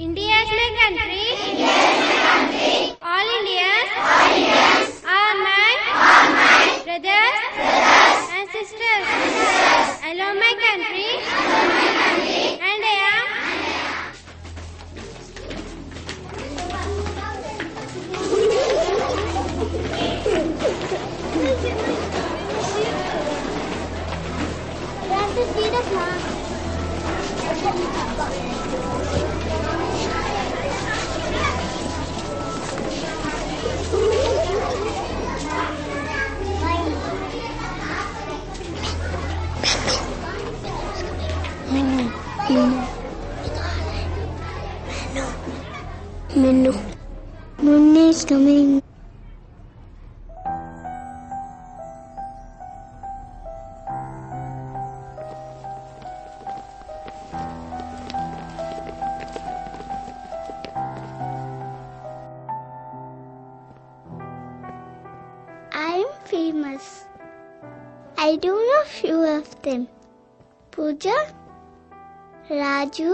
India is my country. All Indians. Are my brothers and sisters. I love my country. and I am Minnu. Munni is coming. I'm famous. I do know few of them. Pooja, Raju,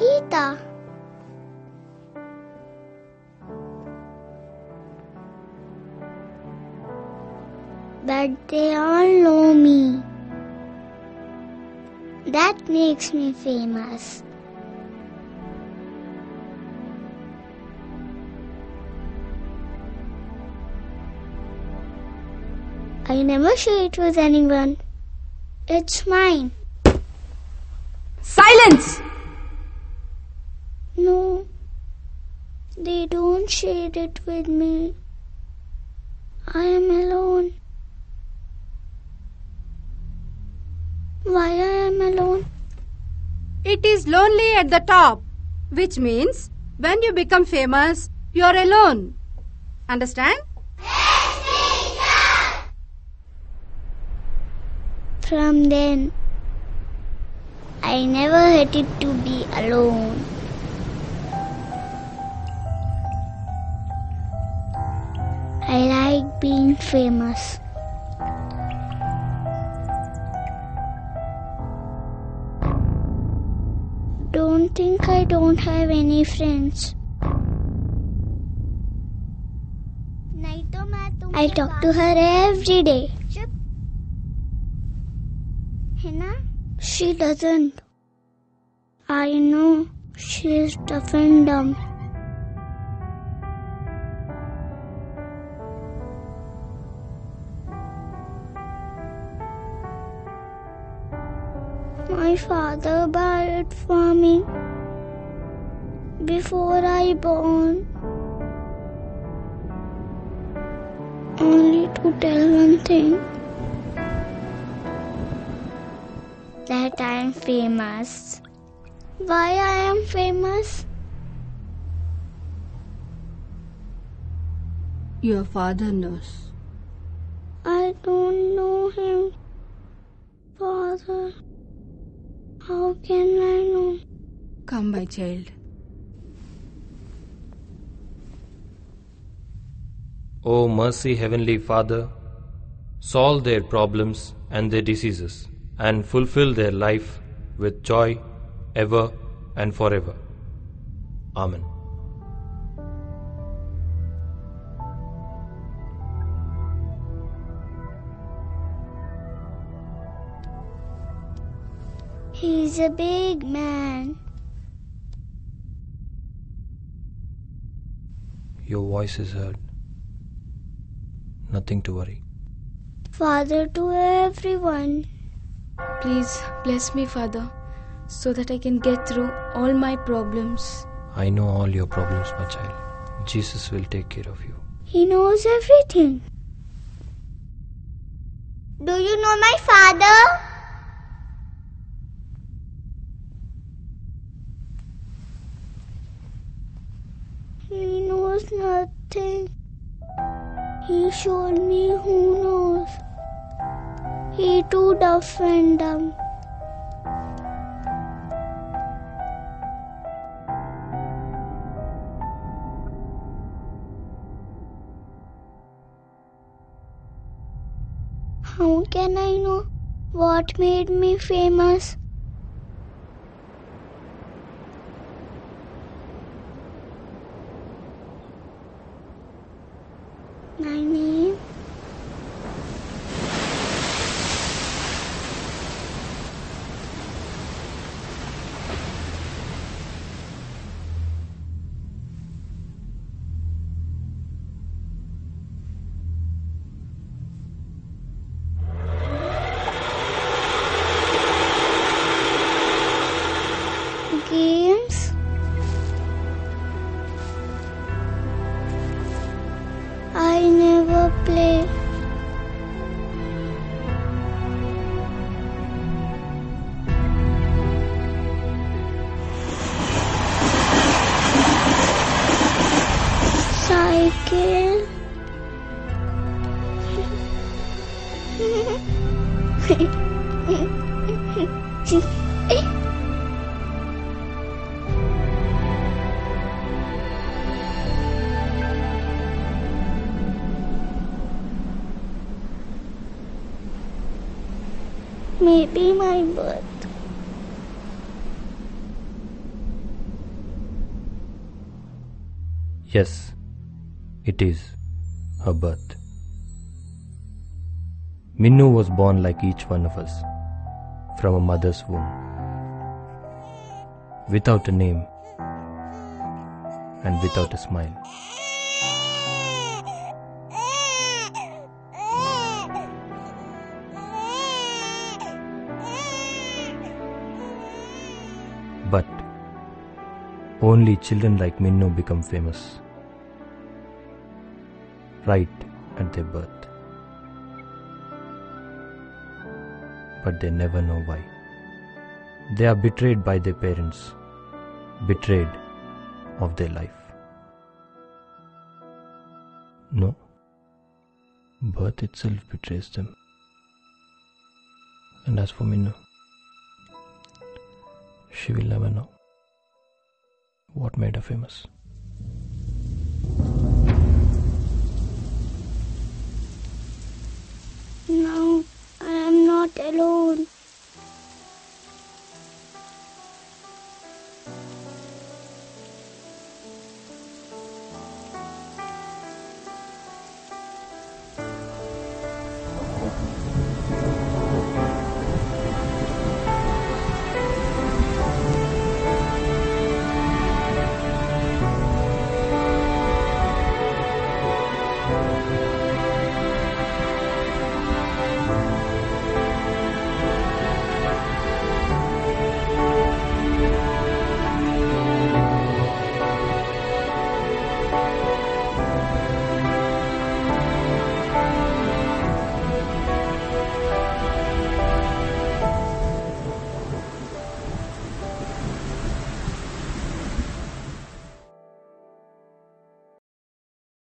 Geeta. But they all know me. That makes me famous. I never share it with anyone. It's mine. Silence! No, they don't share it with me. I am alone. Why I am alone? It is lonely at the top, which means when you become famous, you are alone. Understand? From then, I never hated to be alone. I like being famous. Don't think I don't have any friends. I talk to her every day. She doesn't. I know she is tough and dumb. My father bought it for me before I born. Only to tell one thing that I am famous. Why I am famous? Your father knows. I don't know him. Father, how can I know? Come, my child. O mercy, Heavenly Father, solve their problems and their diseases, and fulfill their life with joy ever and forever. Amen. He's a big man. Your voice is heard. Nothing to worry. Father to everyone. Please bless me, Father, so that I can get through all my problems. I know all your problems, my child. Jesus will take care of you. He knows everything. Do you know my father? He knows nothing. He showed me who knows. He too deaf and. How can I know what made me famous? Maybe my birth. Yes, it is her birth. Minnu was born like each one of us from a mother's womb, without a name and without a smile. But only children like Minnu become famous right at their birth. But they never know why. They are betrayed by their parents, betrayed of their life. No, birth itself betrays them. And as for Minnu, she will never know what made her famous. alone.